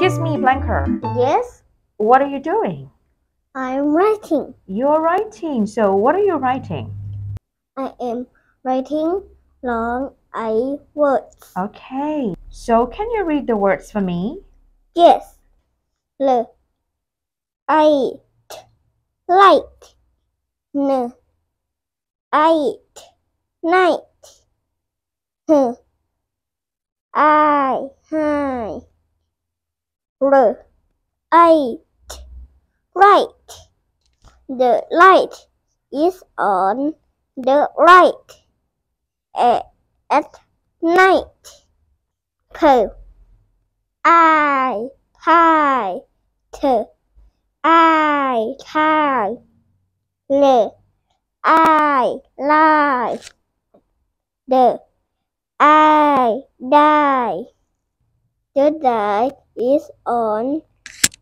Excuse me, Blanker. Yes, What are you doing? I'm writing. You're writing. So, what are you writing? I am writing long I words. Okay. So, can you read the words for me? Yes. L I T light N I T night H I high R I T right. The light is on the right. At, at night. P I pie T. I tie I lie. The I die The die is on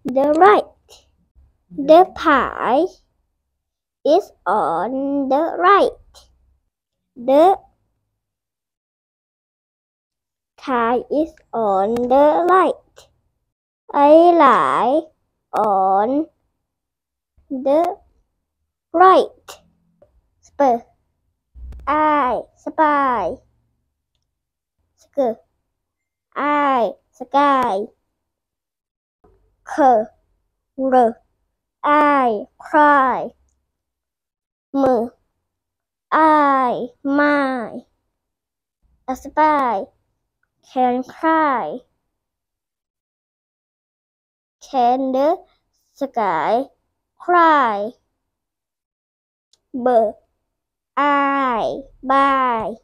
the right. The pie is on the right. The tie is on the right. I lie on the right. Spur I spy. Sk I sky. K R I cry. M I my. A spy can cry. Can the sky cry? B I buy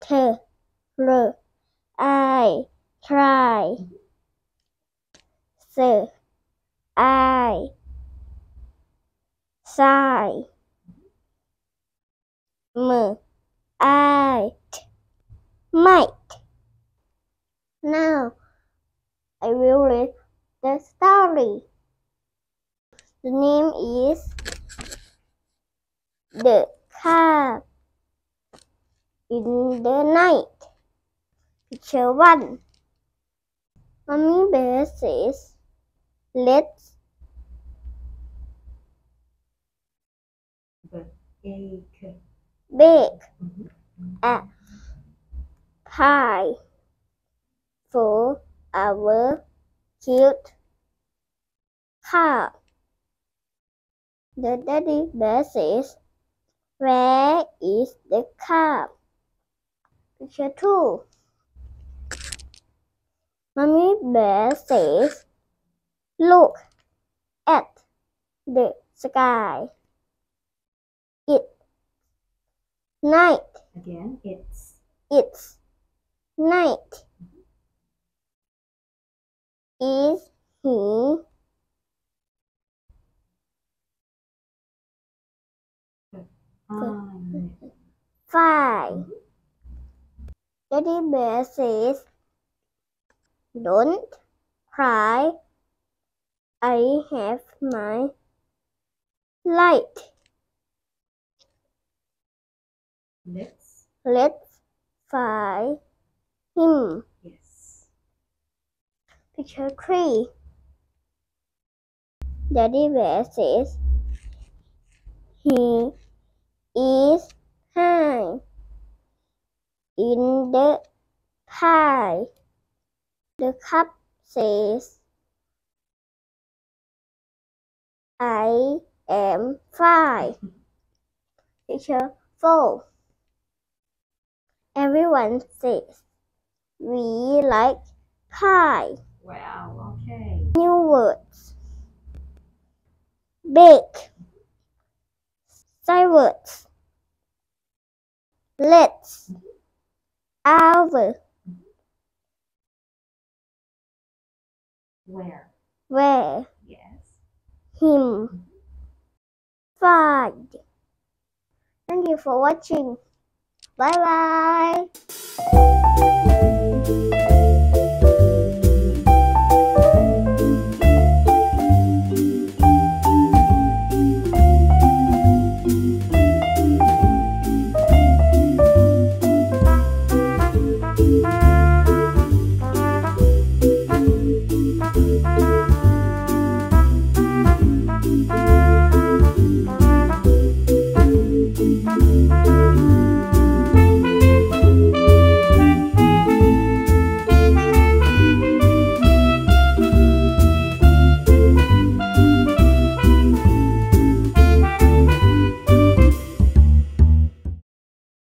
t r I try. S I. Sigh. M. I. T. Might. Now I will read the story. The name is The Calf in the Night. Picture 1 Mommy Bear says, Let's Bake. bake a pie for our cute cow. The daddy bear says, Where is the cow? Picture 2 Mommy bear says, Look at the sky. It's night. Again, it's It's night. Is he fine? Daddy bear says, Don't cry. I have my light. Let's. Let's find him. Yes. Picture 3 Daddy Bear says he is high in the pie. The cup says I am fine. Picture 4 Everyone says we like pie. Wow. Okay. New words. Bake. Side words. Let's. Our. Where? Where. Yes. Him. Mm-hmm. Find. Thank you for watching. Bye bye.